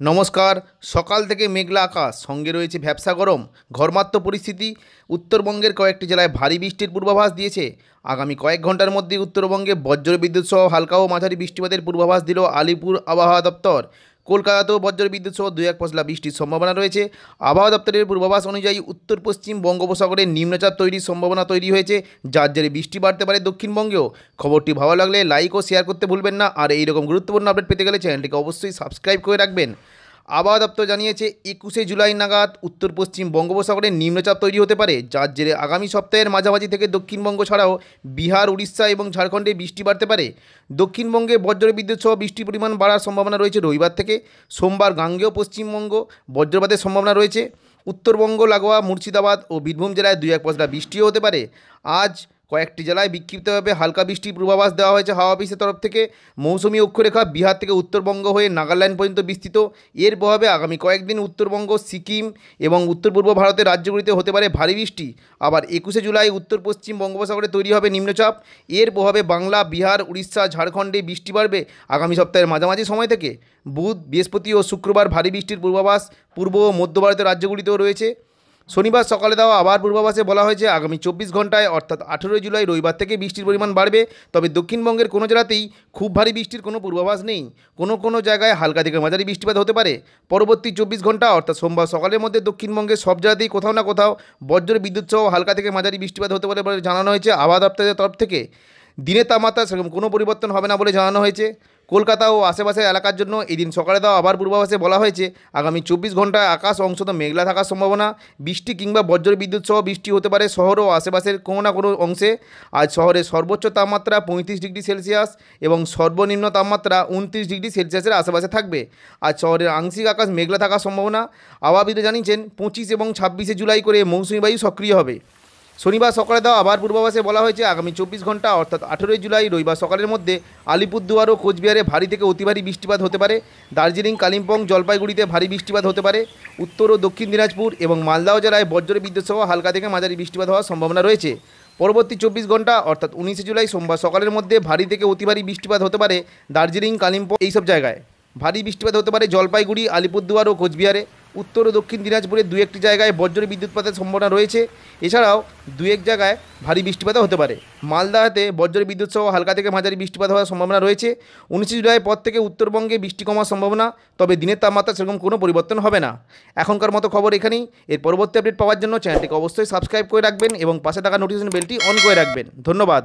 নমস্কার, সকাল থেকে মেঘলা আকাশ, সঙ্গে রয়েছে ভ্যাবসা গরম। ঘরমাত্র পরিস্থিতি, উত্তরবঙ্গের কয়েকটি জেলায় ভারী বৃষ্টির পূর্বাভাস দিয়েছে। আগামী কয়েক ঘণ্টার মধ্যে উত্তরবঙ্গে বজ্রবিদ্যুৎ সহ হালকা ও মাঝারি বৃষ্টিপাতের পূর্বাভাস দিল আলিপুর আবহাওয়া দপ্তর। কলকাতাতেও বজ্র বিদ্যুৎ সহ দু এক পশলা বৃষ্টির সম্ভাবনা রয়েছে। আবহাওয়া দপ্তরের পূর্বাভাস অনুযায়ী উত্তর পশ্চিম বঙ্গোপসাগরে নিম্নচাপ তৈরির সম্ভাবনা তৈরি হয়েছে, যার জেরে বৃষ্টি বাড়তে পারে দক্ষিণবঙ্গেও। খবরটি ভালো লাগলে লাইক ও শেয়ার করতে ভুলবেন না। আর এইরকম গুরুত্বপূর্ণ আপডেট পেতে গেলে চ্যানেলটিকে অবশ্যই সাবস্ক্রাইব করে রাখবেন। আবহাওয়া দপ্তর জানিয়েছে, একুশে জুলাই নাগাদ উত্তর পশ্চিম বঙ্গোপসাগরে নিম্নচাপ তৈরি হতে পারে, যার জেরে আগামী সপ্তাহের মাঝামাঝি থেকে দক্ষিণবঙ্গ ছাড়াও বিহার, উড়িষ্যা এবং ঝাড়খণ্ডে বৃষ্টি বাড়তে পারে। দক্ষিণবঙ্গে বজ্র বিদ্যুৎ সহ বৃষ্টির পরিমাণ বাড়ার সম্ভাবনা রয়েছে রবিবার থেকে। সোমবার গাঙ্গেয় পশ্চিমবঙ্গ বজ্রপাতের সম্ভাবনা রয়েছে। উত্তরবঙ্গ, লাগোয়া, মুর্শিদাবাদ ও বীরভূম জেলায় দুই এক পশলা বৃষ্টিও হতে পারে। আজ কয়েকটি জেলায় বিক্ষিপ্তভাবে হালকা বৃষ্টির পূর্বাভাস দেওয়া হয়েছে হাওয়া অফিসের তরফ থেকে। মৌসুমি অক্ষরেখা বিহার থেকে উত্তরবঙ্গ হয়ে নাগাল্যান্ড পর্যন্ত বিস্তৃত। এর প্রভাবে আগামী কয়েকদিন উত্তরবঙ্গ, সিকিম এবং উত্তর পূর্ব ভারতের রাজ্যগুলিতে হতে পারে ভারী বৃষ্টি। আবার একুশে জুলাই উত্তর পশ্চিম বঙ্গোপসাগরে তৈরি হবে নিম্নচাপ। এর প্রভাবে বাংলা, বিহার, উড়িষ্যা, ঝাড়খণ্ডে বৃষ্টি বাড়বে আগামী সপ্তাহের মাঝামাঝি সময় থেকে। বুধ, বৃহস্পতি ও শুক্রবার ভারী বৃষ্টির পূর্বাভাস পূর্ব ও মধ্য ভারতের রাজ্যগুলিতেও রয়েছে। শনিবার সকালে দেওয়া আবার পূর্বাভাসে বলা হয়েছে, আগামী চব্বিশ ঘন্টায়, অর্থাৎ আঠেরোই জুলাই রবিবার থেকে বৃষ্টির পরিমাণ বাড়বে। তবে দক্ষিণবঙ্গের কোনো জেলাতেই খুব ভারী বৃষ্টির কোনো পূর্বাভাস নেই। কোনো কোনো জায়গায় হালকা থেকে মাঝারি বৃষ্টিপাত হতে পারে। পরবর্তী চব্বিশ ঘণ্টা, অর্থাৎ সোমবার সকালের মধ্যে দক্ষিণবঙ্গের সব জেলাতেই কোথাও না কোথাও বজ্র বিদ্যুৎ সহ হালকা থেকে মাঝারি বৃষ্টিপাত হতে পারে বলে জানানো হয়েছে আবহাওয়া দপ্তরের তরফ থেকে। দিনের তাপমাত্রা সেরকম কোনো পরিবর্তন হবে না বলে জানানো হয়েছে। কলকাতা ও আশেপাশের এলাকার জন্য এদিন সকালে দেওয়া আবার পূর্বাভাসে বলা হয়েছে, আগামী চব্বিশ ঘন্টায় আকাশ অংশত মেঘলা থাকার সম্ভাবনা। বৃষ্টি কিংবা বজ্র বিদ্যুৎ সহ বৃষ্টি হতে পারে শহর ও আশেপাশের কোনো না কোনো অংশে। আজ শহরের সর্বোচ্চ তাপমাত্রা পঁয়ত্রিশ ডিগ্রি সেলসিয়াস এবং সর্বনিম্ন তাপমাত্রা উনত্রিশ ডিগ্রি সেলসিয়াসের আশেপাশে থাকবে। আজ শহরের আংশিক আকাশ মেঘলা থাকার সম্ভাবনা। আবহাওয়াবিদ জানিয়েছেন, পঁচিশ এবং ছাব্বিশে জুলাই করে মৌসুমি বায়ু সক্রিয় হবে। শনিবার সকালে দেওয়া আবার পূর্বাভাসে বলা হয়েছে, আগামী চব্বিশ ঘণ্টা অর্থাৎ আঠেরোই জুলাই রবিবার সকালের মধ্যে আলিপুরদুয়ার ও কোচবিহারে ভারী থেকে অতি ভারী বৃষ্টিপাত হতে পারে। দার্জিলিং, কালিম্পং, জলপাইগুড়িতে ভারী বৃষ্টিপাত হতে পারে। উত্তর ও দক্ষিণ দিনাজপুর এবং মালদাও জেলায় বজ্র বিদ্যুৎ সহ হালকা থেকে মাঝারি বৃষ্টিপাত হওয়ার সম্ভাবনা রয়েছে। পরবর্তী চব্বিশ ঘণ্টা অর্থাৎ উনিশে জুলাই সোমবার সকালের মধ্যে ভারী থেকে অতি ভারী বৃষ্টিপাত হতে পারে দার্জিলিং, কালিম্পং, এইসব জায়গায়। ভারী বৃষ্টিপাত হতে পারে জলপাইগুড়ি, আলিপুরদুয়ার ও কোচবিহারে। উত্তর ও দক্ষিণ দিনাজপুরে দু একটি জায়গায় বজ্র বিদ্যুৎপাতের সম্ভাবনা রয়েছে। এছাড়াও দু এক জায়গায় ভারী বৃষ্টিপাতও হতে পারে। মালদাতে বজ্র বিদ্যুৎ সহ হালকা থেকে মাঝারি বৃষ্টিপাত হওয়ার সম্ভাবনা রয়েছে। উনিশে জুলাইয়ের পর থেকে উত্তরবঙ্গে বৃষ্টি কমার সম্ভাবনা, তবে দিনের তাপমাত্রা সেরকম কোনো পরিবর্তন হবে না। এখনকার মতো খবর এখানেই। এর পরবর্তী আপডেট পাওয়ার জন্য চ্যানেলটিকে অবশ্যই সাবস্ক্রাইব করে রাখবেন এবং পাশে থাকা নোটিফিকেশন বেলটি অন করে রাখবেন। ধন্যবাদ।